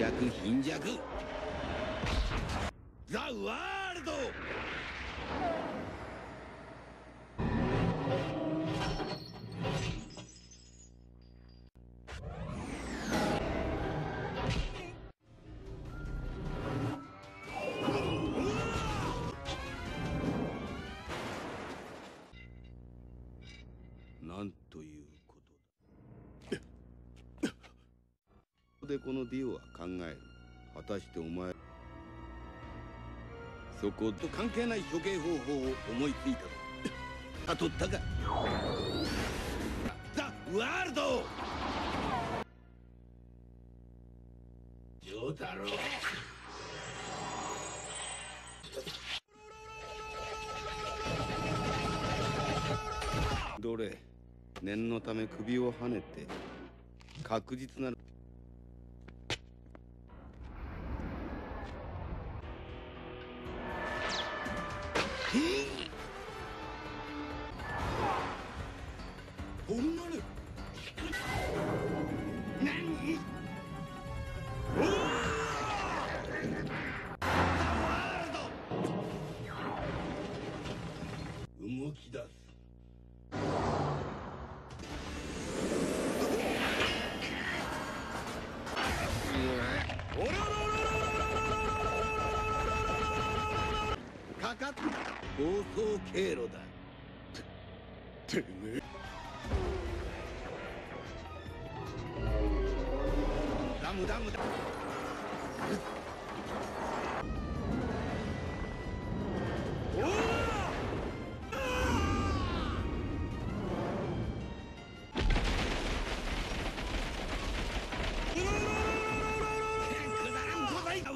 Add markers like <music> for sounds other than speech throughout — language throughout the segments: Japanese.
弱貧弱。ザ・ワールド。なんということだここでこのディオは考える。果たしてお前そこと関係ない処刑方法を思いついたぞ <laughs> 悟ったか？ザ・ワールド丈太郎。どれ？念のため首をはねて確実なる俺はか？った暴走経路だ。ててめえ。ダムダムだ。お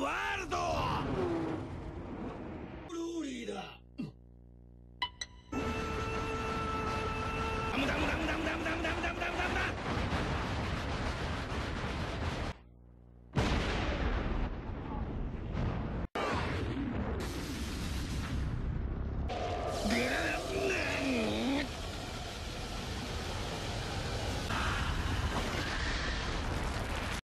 ー！Yeah.